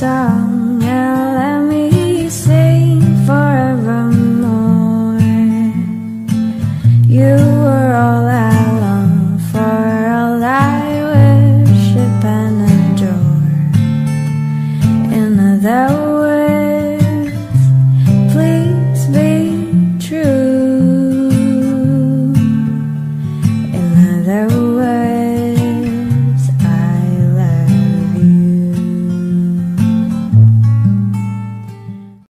song and let me sing forevermore. You were all I long for, all I worship and adore. In other